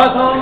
Awesome.